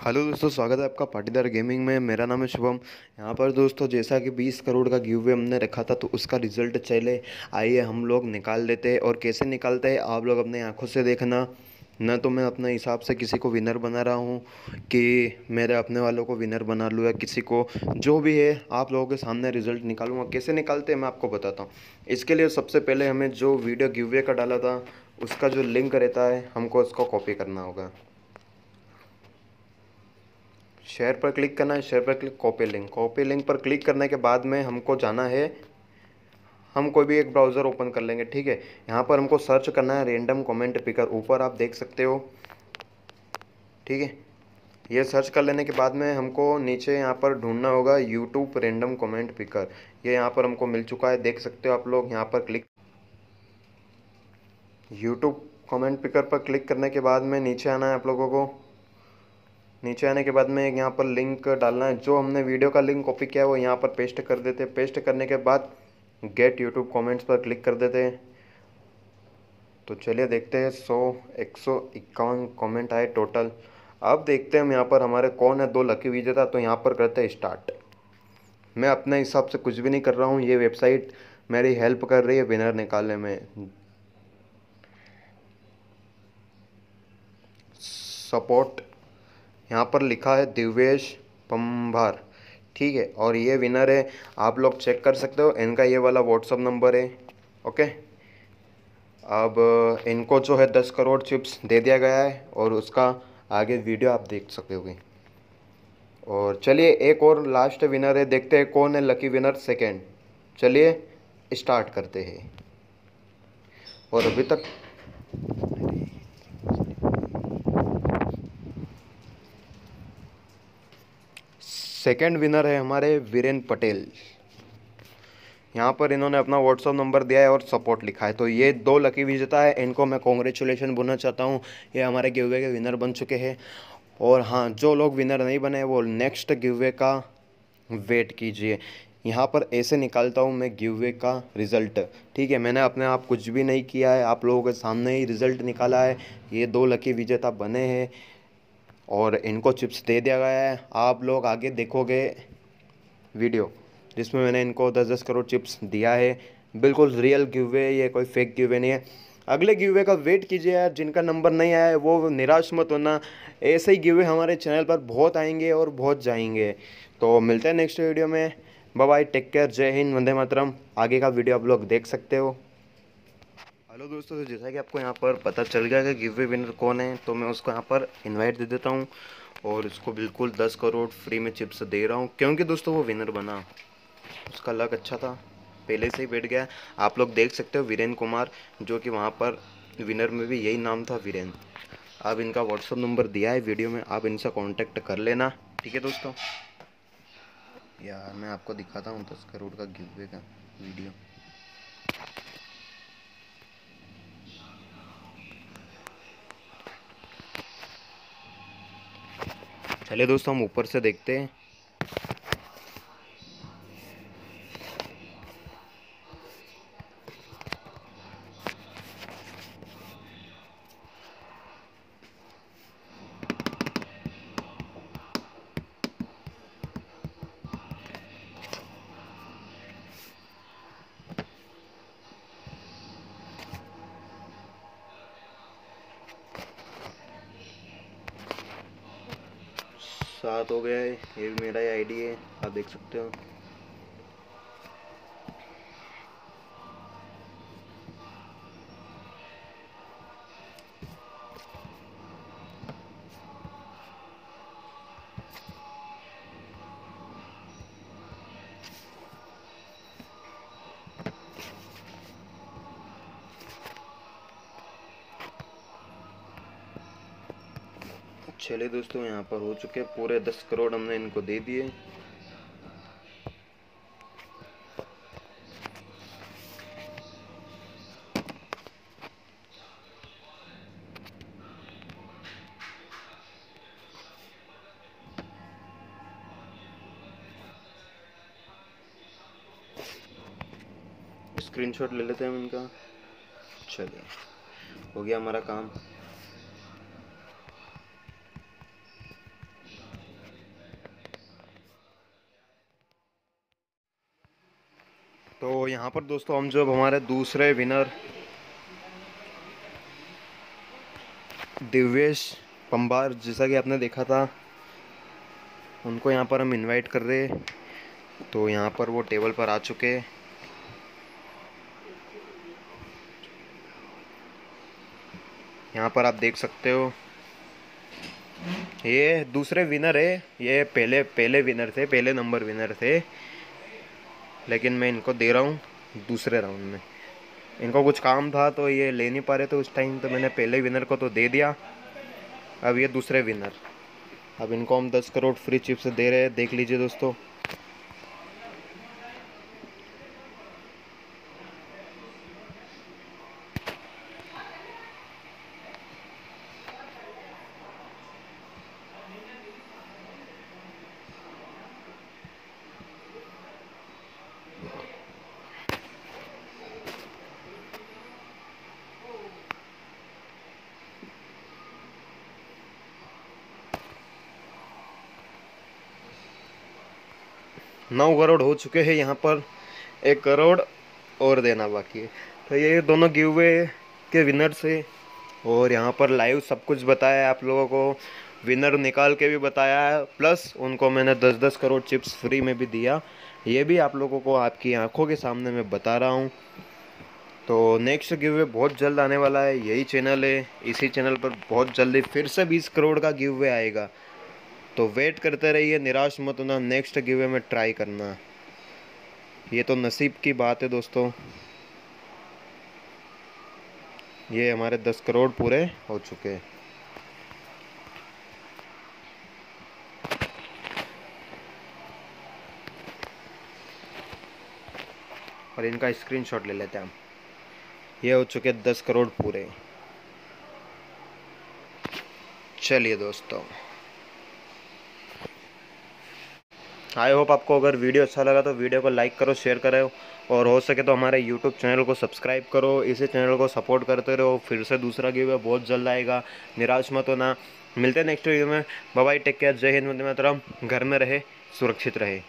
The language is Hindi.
हेलो दोस्तों, स्वागत है आपका पाटीदार गेमिंग में। मेरा नाम है शुभम। यहाँ पर दोस्तों, जैसा कि 20 करोड़ का गिव अवे हमने रखा था तो उसका रिज़ल्ट चले। आइए हम लोग निकाल लेते हैं और कैसे निकालते हैं, आप लोग अपने आँखों से देखना। न तो मैं अपने हिसाब से किसी को विनर बना रहा हूँ कि मेरे अपने वालों को विनर बना लूँ या किसी को जो भी है, आप लोगों के सामने रिज़ल्ट निकालूँगा। कैसे निकालते हैं, मैं आपको बताता हूँ। इसके लिए सबसे पहले हमें जो वीडियो गिव वे का डाला था, उसका जो लिंक रहता है, हमको उसको कॉपी करना होगा। शेयर पर क्लिक करना है शेयर पर click copy link copy link पर क्लिक करने के बाद में हमको जाना है, हम कोई भी एक ब्राउज़र ओपन कर लेंगे, ठीक है? यहाँ पर हमको सर्च करना है रेंडम कमेंट पिकर ऊपर आप देख सकते हो, ठीक है? ये सर्च कर लेने के बाद में हमको नीचे यहाँ पर ढूंढना होगा यूट्यूब रेंडम कमेंट पिकर ये यहाँ पर हमको मिल चुका है, देख सकते हो आप लोग, यहाँ पर क्लिक यूट्यूब कमेंट पिकर पर क्लिक करने के बाद में नीचे आना है आप लोगों को. नीचे आने के बाद में यहाँ पर लिंक डालना है। जो हमने वीडियो का लिंक कॉपी किया है, वो यहाँ पर पेस्ट कर देते हैं। पेस्ट करने के बाद गेट यूट्यूब कमेंट्स पर क्लिक कर देते हैं। तो चलिए देखते हैं, सौ, एक सौ इक्यावन कॉमेंट आए टोटल अब देखते हैं हम यहाँ पर हमारे कौन है दो लकी विजेता तो यहाँ पर करते हैं स्टार्ट मैं अपने हिसाब से कुछ भी नहीं कर रहा हूँ, ये वेबसाइट मेरी हेल्प कर रही है विनर निकालने में। सपोर्ट यहाँ पर लिखा है दिव्येश पंभार। ठीक है, और ये विनर है, आप लोग चेक कर सकते हो, इनका ये वाला व्हाट्सअप नंबर है ओके अब, इनको जो है दस करोड़ चिप्स दे दिया गया है, और उसका आगे वीडियो आप देख सकते हो और चलिए, एक और लास्ट विनर है, देखते हैं कौन है लकी विनर सेकेंड चलिए स्टार्ट करते हैं। और अभी तक सेकंड विनर है हमारे वीरेन पटेल। यहाँ पर इन्होंने अपना व्हाट्सअप नंबर दिया है और सपोर्ट लिखा है। तो ये दो लकी विजेता है, इनको मैं कॉन्ग्रेचुलेशन बोलना चाहता हूँ। ये हमारे गिवे के विनर बन चुके हैं। और हाँ जो लोग विनर नहीं बने वो नेक्स्ट गिवे का वेट कीजिए। यहाँ पर ऐसे निकालता हूँ मैं गिवे का रिज़ल्ट ठीक है, मैंने अपने आप कुछ भी नहीं किया है, आप लोगों के सामने ही रिज़ल्ट निकाला है। ये दो लकी विजेता बने हैं। और इनको चिप्स दे दिया गया है। आप लोग आगे देखोगे वीडियो, जिसमें मैंने इनको दस दस करोड़ चिप्स दिया है। बिल्कुल रियल गिवे ये कोई फेक गिवे नहीं है। अगले गिवे का वेट कीजिए यार, जिनका नंबर नहीं आया है, वो निराश मत होना। ऐसे ही गिवे हमारे चैनल पर बहुत आएँगे और बहुत जाएँगे। तो मिलते हैं नेक्स्ट वीडियो में। बाय टेक केयर जय हिंद, वंदे मातरम। आगे का वीडियो आप लोग देख सकते हो। हेलो दोस्तों तो जैसा कि आपको यहाँ पर पता चल गया कि गिव वे विनर कौन है तो मैं उसको यहाँ पर इनवाइट दे देता हूँ और उसको बिल्कुल दस करोड़ फ्री में चिप्स दे रहा हूँ। क्योंकि दोस्तों, वो विनर बना। उसका लक अच्छा था। पहले से ही बैठ गया। आप लोग देख सकते हो वीरेन कुमार, जो कि वहाँ पर विनर में भी यही नाम था, वीरेन। अब इनका व्हाट्सअप नंबर दिया है वीडियो में। आप इनसे कॉन्टेक्ट कर लेना। ठीक है दोस्तों? यार, मैं आपको दिखाता हूँ दस करोड़ का गिव का वीडियो चलिए दोस्तों हम ऊपर से देखते हैं। सात हो गया है ये भी मेरा ही आईडी है आप देख सकते हो। चलिए दोस्तों, यहाँ पर हो चुके पूरे दस करोड़ हमने इनको दे दिए। स्क्रीनशॉट ले लेते हैं हम इनका। चलिए, हो गया हमारा काम। तो यहाँ पर दोस्तों हम जो हमारे दूसरे विनर दिव्येश पंबार, जैसा कि आपने देखा था, उनको यहाँ पर हम इनवाइट कर रहे तो यहाँ पर वो टेबल पर आ चुके यहाँ पर आप देख सकते हो, ये दूसरे विनर है। ये पहले पहले विनर थे, पहले नंबर विनर थे। लेकिन मैं इनको दे रहा हूँ दूसरे राउंड में। इनको कुछ काम था तो ये ले नहीं पा रहे थे उस टाइम तो मैंने पहले विनर को तो दे दिया। अब ये दूसरे विनर अब इनको हम दस करोड़ फ्री चिप्स दे रहे हैं। देख लीजिए दोस्तों। नौ करोड़ हो चुके हैं, यहाँ पर एक करोड़ और देना बाकी है। तो ये दोनों गिव वे के विनर से, और यहाँ पर लाइव सब कुछ बताया आप लोगों को। विनर निकाल के भी बताया है प्लस उनको मैंने दस दस करोड़ चिप्स फ्री में भी दिया। ये भी आप लोगों को आपकी आँखों के सामने मैं बता रहा हूँ। तो नेक्स्ट गिव वे बहुत जल्द आने वाला है, यही चैनल है। इसी चैनल पर बहुत जल्दी फिर से बीस करोड़ का गिव वे आएगा। तो वेट करते रहिए, निराश मत होना नेक्स्ट गिवे में ट्राई करना। ये तो नसीब की बात है दोस्तों। ये हमारे दस करोड़ पूरे हो चुके। और इनका स्क्रीनशॉट ले लेते हैं हम। ये हो चुके दस करोड़ पूरे। चलिए दोस्तों। आई होप आपको अगर वीडियो अच्छा लगा तो वीडियो को लाइक करो, शेयर करो और हो सके तो हमारे यूट्यूब चैनल को सब्सक्राइब करो। इसी चैनल को सपोर्ट करते रहो, फिर से दूसरा गिव बहुत जल्द आएगा। निराश मत होना। मिलते हैं नेक्स्ट वीडियो में। बाय टेक केयर जय हिंद, वंदे मातरम। घर में रहे, सुरक्षित रहे।